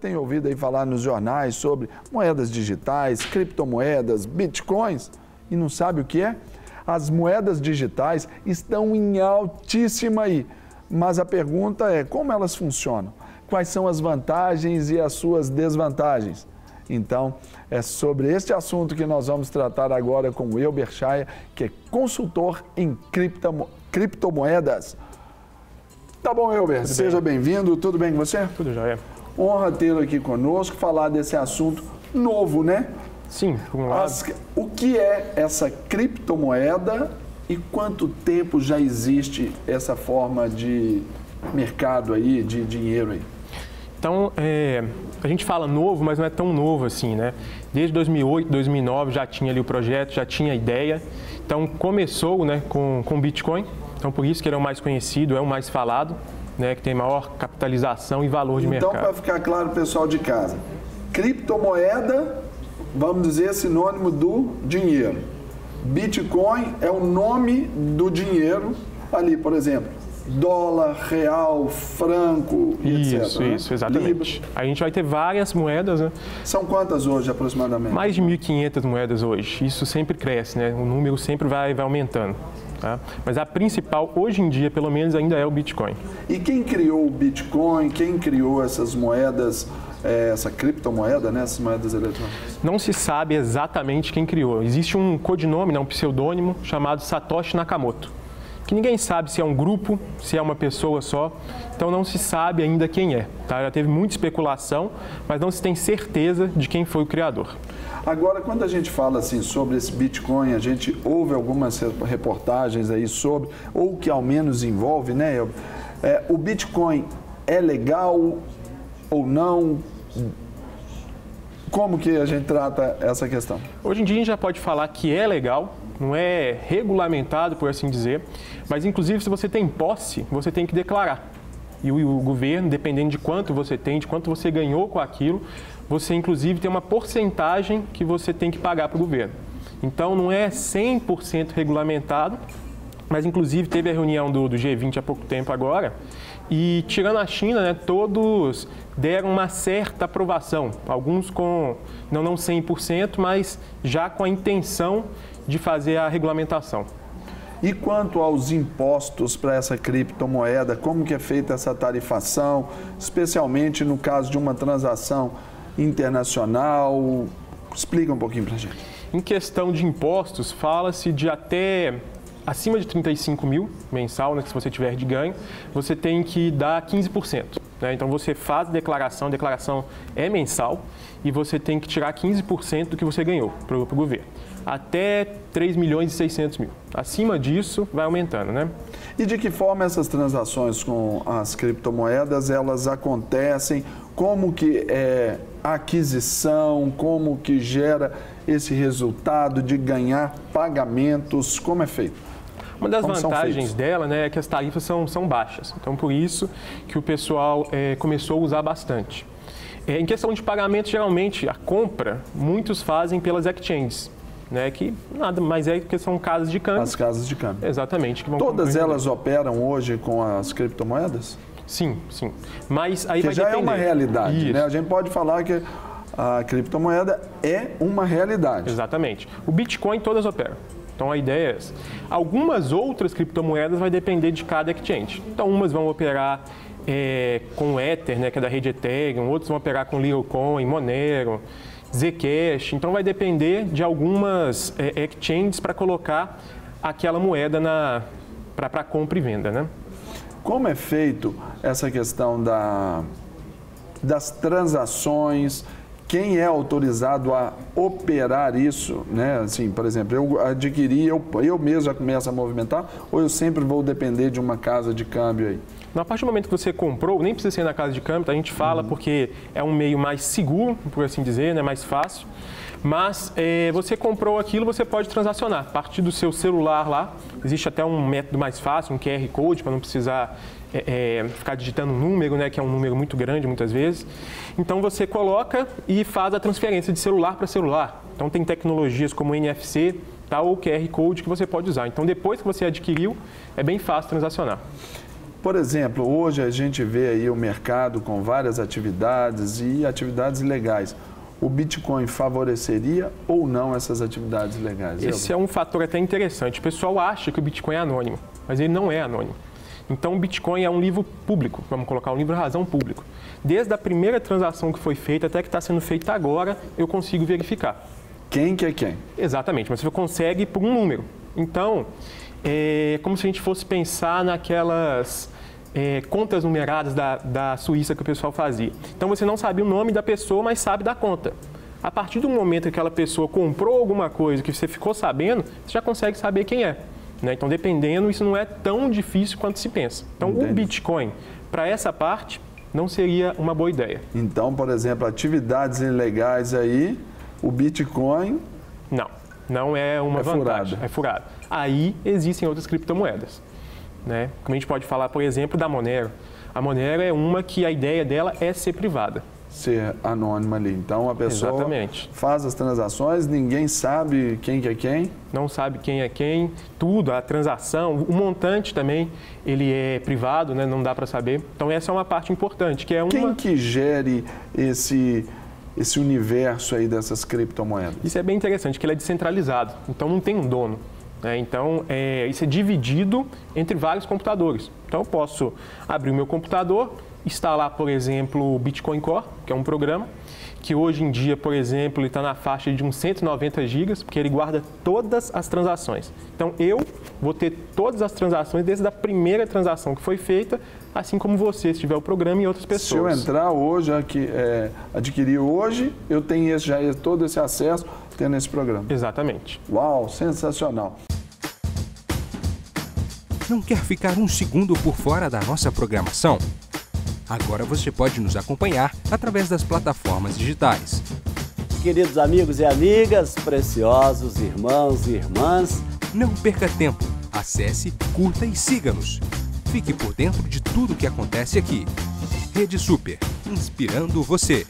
Tem ouvido aí falar nos jornais sobre moedas digitais, criptomoedas, bitcoins e não sabe o que é? As moedas digitais estão em altíssima aí, mas a pergunta é como elas funcionam? Quais são as vantagens e as suas desvantagens? Então, é sobre este assunto que nós vamos tratar agora com o Elber Chaya, que é consultor em criptomo criptomoedas. Tá bom, Elber, Tudo seja bem-vindo. Tudo bem com você? Tudo jóia. Honra tê-lo aqui conosco, falar desse assunto novo, né? Sim, por um lado. As- o que é essa criptomoeda e quanto tempo já existe essa forma de mercado aí, de dinheiro aí? Então, é, a gente fala novo, mas não é tão novo assim, né? Desde 2008, 2009 já tinha ali o projeto, já tinha a ideia. Então, começou né, com o Bitcoin. Então, por isso que ele é o mais conhecido, é o mais falado, né, que tem maior capitalização e valor de Então, para mercado. ficar claro, pessoal de casa, criptomoeda, vamos dizer, sinônimo do dinheiro. Bitcoin é o nome do dinheiro ali, por exemplo, dólar, real, franco, e etc. Isso, né? isso, exatamente. Libra. A gente vai ter várias moedas, né? São quantas hoje aproximadamente? mais de 1.500 moedas hoje. Isso sempre cresce, né? O número sempre vai, vai aumentando. Tá? Mas a principal, hoje em dia, pelo menos, ainda é o Bitcoin. E quem criou o Bitcoin, quem criou essas moedas, eh, essa criptomoeda, né, essas moedas eletrônicas? Não se sabe exatamente quem criou. Existe um codinome, né, um pseudônimo, chamado Satoshi Nakamoto. Que ninguém sabe se é um grupo, se é uma pessoa só. Então não se sabe ainda quem é. Tá? Já teve muita especulação, mas não se tem certeza de quem foi o criador. Agora, quando a gente fala assim sobre esse Bitcoin, a gente ouve algumas re- reportagens aí sobre, ou que ao menos envolve, né? É, o Bitcoin é legal ou não? Como que a gente trata essa questão? Hoje em dia a gente já pode falar que é legal, não é regulamentado, por assim dizer, mas inclusive se você tem posse, você tem que declarar. E o, o governo, dependendo de quanto você tem, de quanto você ganhou com aquilo, você inclusive tem uma porcentagem que você tem que pagar para o governo. Então não é 100% regulamentado, mas inclusive teve a reunião do, do G20 há pouco tempo agora, e tirando a China, né, todos deram uma certa aprovação, alguns com não, não 100%, mas já com a intenção de fazer a regulamentação. E quanto aos impostos para essa criptomoeda, como que é feita essa tarifação, especialmente no caso de uma transação internacional? Explica um pouquinho para a gente. Em questão de impostos, fala-se de até acima de 35 mil mensal, né, que se você tiver de ganho, você tem que dar 15%. Né? Então você faz a declaração, a declaração é mensal e você tem que tirar 15% do que você ganhou para o governo. Até 3 milhões e 600 mil. Acima disso, vai aumentando, né? E de que forma essas transações com as criptomoedas elas acontecem? Como que é a aquisição? Como que gera esse resultado de ganhar pagamentos? Como é feito? Uma das Como vantagens dela né, é que as tarifas são, são baixas. Então, por isso que o pessoal eh, começou a usar bastante. Eh, em questão de pagamento, geralmente, a compra, muitos fazem pelas exchanges, né, que nada mais é que são casas de câmbio. As casas de câmbio. Exatamente. Todas elas operam hoje com as criptomoedas? Sim, sim. Mas aí Que vai já é depender. uma realidade, Isso. né? A gente pode falar que a criptomoeda é uma realidade. Exatamente. O Bitcoin todas operam. Então a ideia é essa. Algumas outras criptomoedas vai depender de cada exchange. Então umas vão operar é, com o Ether, né, que é da rede Ethereum, outras vão operar com Littlecoin, Monero, Zcash. Então vai depender de algumas é, exchanges para colocar aquela moeda na para compra e venda, né? Como é feito essa questão da, das transações? Quem é autorizado a operar isso? Né? Assim, por exemplo, eu adquiri, eu, eu mesmo já começo a movimentar ou eu sempre vou depender de uma casa de câmbio aí? Na partir do momento que você comprou, nem precisa ser na casa de câmbio, tá? a gente fala porque é um meio mais seguro, por assim dizer, né? mais fácil. Mas eh, você comprou aquilo, você pode transacionar. A partir do seu celular lá, existe até um método mais fácil, um QR Code, para não precisar eh, eh, ficar digitando um número, né? que é um número muito grande muitas vezes. Então você coloca e faz a transferência de celular para celular. Então tem tecnologias como NFC, tal, ou QR Code que você pode usar. Então depois que você adquiriu, é bem fácil transacionar. Por exemplo, hoje a gente vê aí o mercado com várias atividades e atividades legais. O Bitcoin favoreceria ou não essas atividades legais? Esse é um fator até interessante. O pessoal acha que o Bitcoin é anônimo, mas ele não é anônimo. Então, o Bitcoin é um livro público, vamos colocar um livro razão público. Desde a primeira transação que foi feita até que está sendo feita agora, eu consigo verificar. Quem que é quem? Exatamente, mas você consegue por um número. Então, é como se a gente fosse pensar naquelas é, contas numeradas da, da Suíça que o pessoal fazia. Então, você não sabe o nome da pessoa, mas sabe da conta. A partir do momento que aquela pessoa comprou alguma coisa que você ficou sabendo, você já consegue saber quem é. Né? Então, dependendo, isso não é tão difícil quanto se pensa. Então, Entendi. o Bitcoin, para essa parte, não seria uma boa ideia. Então, por exemplo, atividades ilegais aí, o Bitcoin. Não, não é uma é vantagem. Furado. É furado. Aí existem outras criptomoedas. Né? Como a gente pode falar, por exemplo, da Monero. A Monero é uma que a ideia dela é ser privada ser anônima ali. Então a pessoa Exatamente. faz as transações, ninguém sabe quem que é quem. Não sabe quem é quem, tudo, a transação, o montante também, ele é privado, né? não dá para saber. Então essa é uma parte importante, que é uma... Quem que gere esse esse universo aí dessas criptomoedas? Isso é bem interessante, que ele é descentralizado, então não tem um dono. Né? Então, é, isso é dividido entre vários computadores. Então, eu posso abrir o meu computador, instalar, por exemplo, o Bitcoin Core, que é um programa, que hoje em dia, por exemplo, está na faixa de uns 190 gigas, porque ele guarda todas as transações. Então, eu vou ter todas as transações desde a primeira transação que foi feita, assim como você, se tiver o programa e outras pessoas. Se eu entrar hoje, aqui, é, adquirir hoje, eu tenho esse, já todo esse acesso tendo esse programa. Exatamente. Uau, sensacional. Não quer ficar um segundo por fora da nossa programação? Agora você pode nos acompanhar através das plataformas digitais. Queridos amigos e amigas, preciosos irmãos e irmãs, não perca tempo. Acesse, curta e siga-nos. Fique por dentro de tudo o que acontece aqui. Rede Super, inspirando você.